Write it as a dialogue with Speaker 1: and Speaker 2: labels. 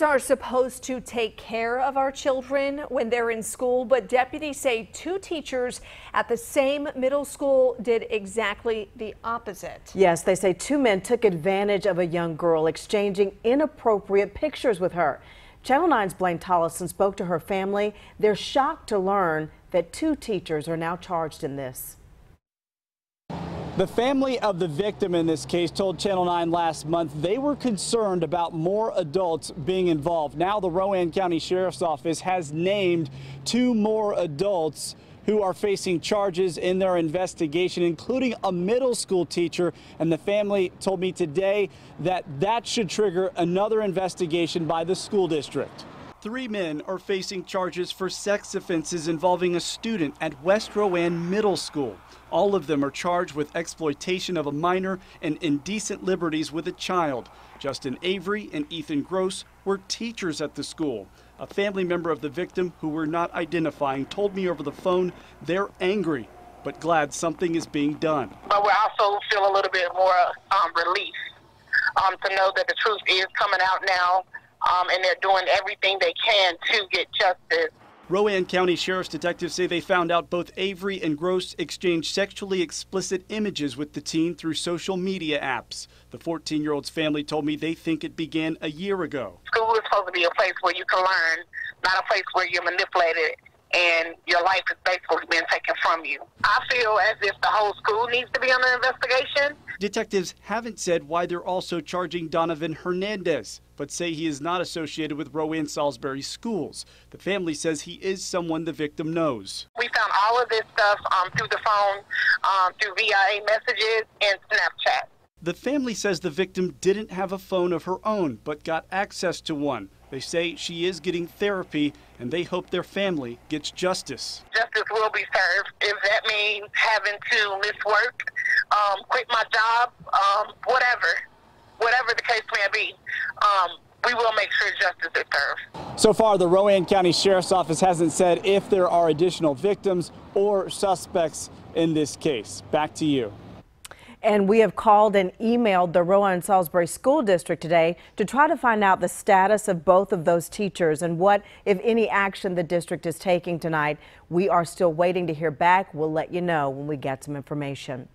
Speaker 1: Are supposed to take care of our children when they're in school, but deputies say two teachers at the same middle school did exactly the opposite.
Speaker 2: Yes, they say two men took advantage of a young girl, exchanging inappropriate pictures with her. Channel 9's Blaine Tollison spoke to her family. They're shocked to learn that two teachers are now charged in this.
Speaker 3: The family of the victim in this case told Channel 9 last month they were concerned about more adults being involved. Now the Rowan County Sheriff's Office has named two more adults who are facing charges in their investigation, including a middle school teacher. And the family told me today that that should trigger another investigation by the school district. Three men are facing charges for sex offenses involving a student at West Rowan Middle School. All of them are charged with exploitation of a minor and indecent liberties with a child. Justin Avery and Ethan Gross were teachers at the school. A family member of the victim, who we're not identifying, told me over the phone they're angry but glad something is being done.
Speaker 4: But we also feel a little bit more um, relief um, to know that the truth is coming out now um, and they're doing everything they can to get justice.
Speaker 3: Rowan County Sheriff's detectives say they found out both Avery and Gross exchanged sexually explicit images with the teen through social media apps. The 14 year old's family told me they think it began a year ago.
Speaker 4: School is supposed to be a place where you can learn, not a place where you're manipulated and your life is basically being taken from you. I feel as if the whole school needs to be under investigation.
Speaker 3: Detectives haven't said why they're also charging Donovan Hernandez, but say he is not associated with Rowan Salisbury schools. The family says he is someone the victim knows.
Speaker 4: We found all of this stuff um, through the phone, um, through VIA messages and Snapchat.
Speaker 3: The family says the victim didn't have a phone of her own, but got access to one. They say she is getting therapy and they hope their family gets justice.
Speaker 4: Justice will be served. If that means having to miss work, um, quit my job, um, whatever, whatever the case may be, um, we will make sure justice is served.
Speaker 3: So far, the Rowan County Sheriff's Office hasn't said if there are additional victims or suspects in this case. Back to you.
Speaker 2: And we have called and emailed the Rowan Salisbury School District today to try to find out the status of both of those teachers and what, if any, action the district is taking tonight. We are still waiting to hear back. We'll let you know when we get some information.